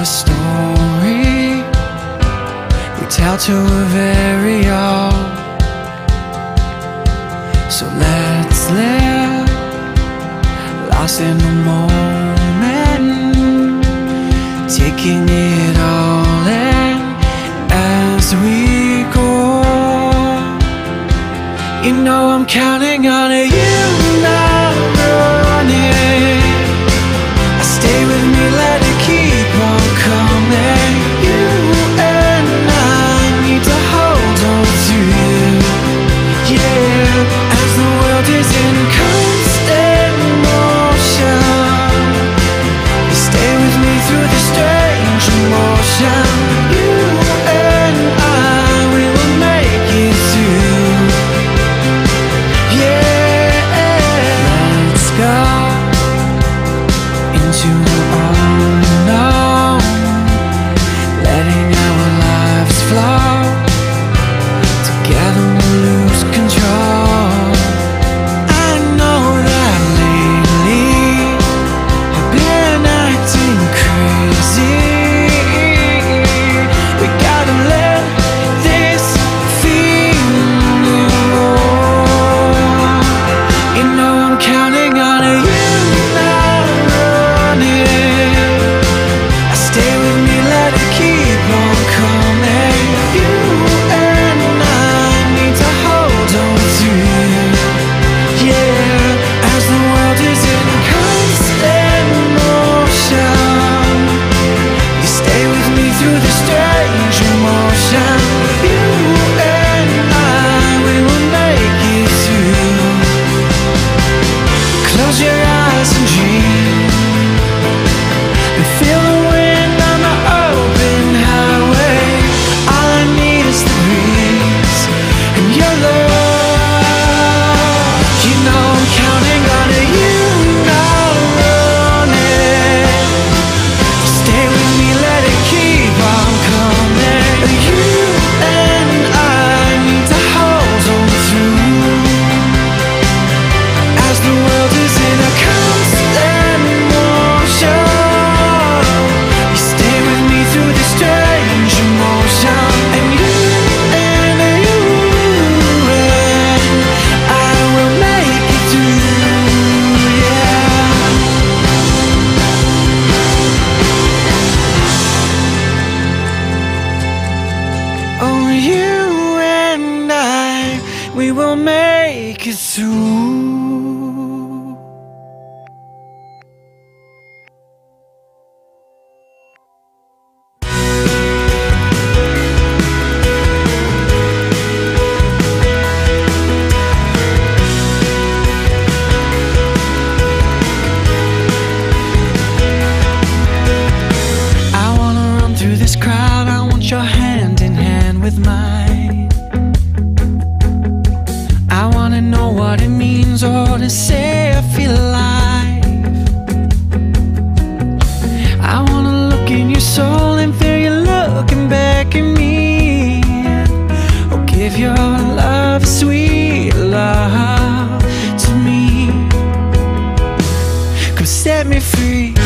A story we tell to a very old. So let's live lost in the moment, taking it all in as we go. You know I'm counting on it. close your eyes and dream. Oh, you and I, we will make it through. free.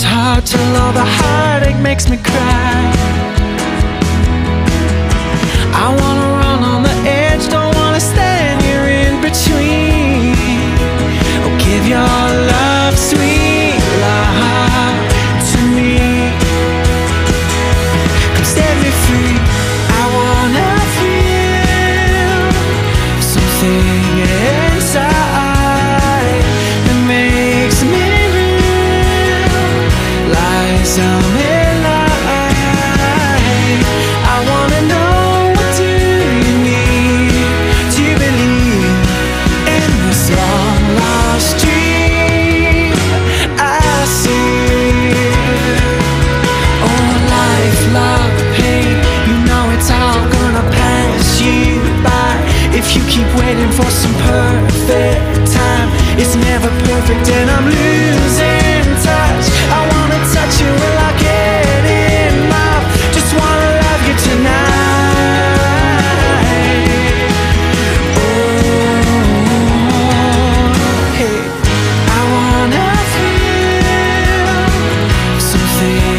It's hard to love, a heartache makes me cry. I wanna run on the edge, don't wanna stand here in between. Oh, give your love, sweet love, to me. Come set me free, I wanna feel something. see.